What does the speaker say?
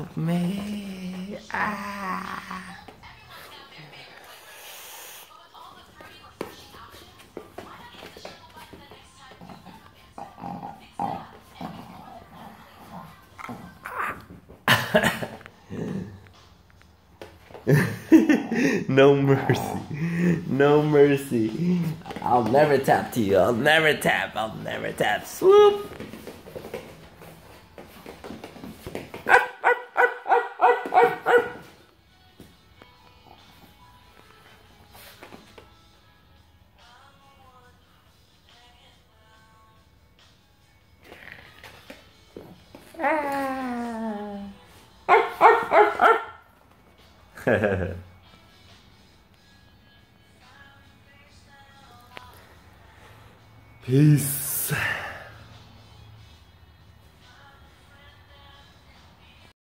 Help me. Ah. no mercy. No mercy. I'll never tap to you. I'll never tap. I'll never tap. Swoop. Ah. Peace.